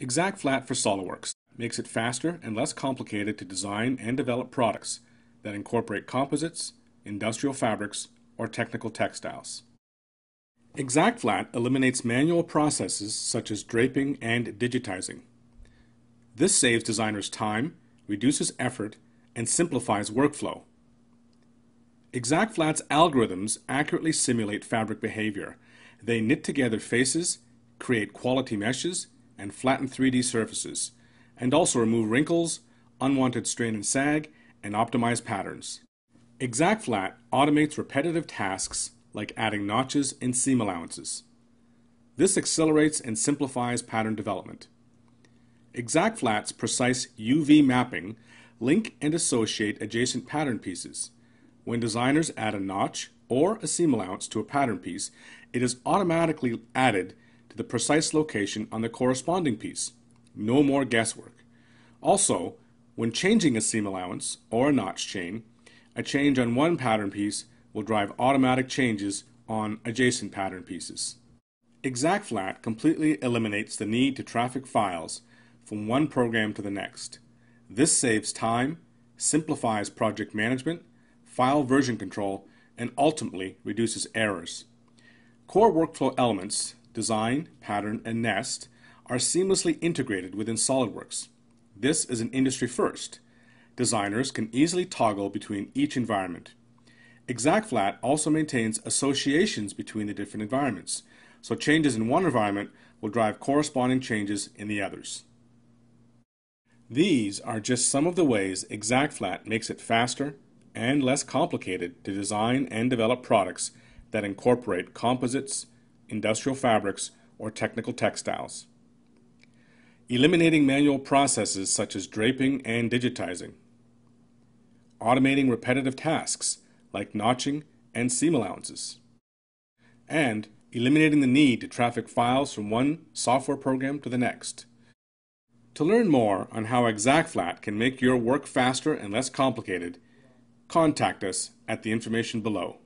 ExactFlat for SOLIDWORKS makes it faster and less complicated to design and develop products that incorporate composites, industrial fabrics, or technical textiles. ExactFlat eliminates manual processes such as draping and digitizing. This saves designers time, reduces effort, and simplifies workflow. ExactFlat's algorithms accurately simulate fabric behavior. They knit together faces, create quality meshes, and flatten 3D surfaces, and also remove wrinkles, unwanted strain and sag, and optimize patterns. ExactFlat automates repetitive tasks like adding notches and seam allowances. This accelerates and simplifies pattern development. ExactFlat's precise UV mapping link and associate adjacent pattern pieces. When designers add a notch or a seam allowance to a pattern piece, it is automatically added to the precise location on the corresponding piece. No more guesswork. Also, when changing a seam allowance or a notch chain, a change on one pattern piece will drive automatic changes on adjacent pattern pieces. ExactFlat completely eliminates the need to traffic files from one program to the next. This saves time, simplifies project management, file version control, and ultimately reduces errors. Core workflow elements, design, pattern, and nest, are seamlessly integrated within SOLIDWORKS. This is an industry first. Designers can easily toggle between each environment. ExactFlat also maintains associations between the different environments, so changes in one environment will drive corresponding changes in the others. These are just some of the ways ExactFlat makes it faster and less complicated to design and develop products that incorporate composites, industrial fabrics, or technical textiles. Eliminating manual processes such as draping and digitizing. Automating repetitive tasks like notching and seam allowances. And eliminating the need to traffic files from one software program to the next. To learn more on how ExactFlat can make your work faster and less complicated, contact us at the information below.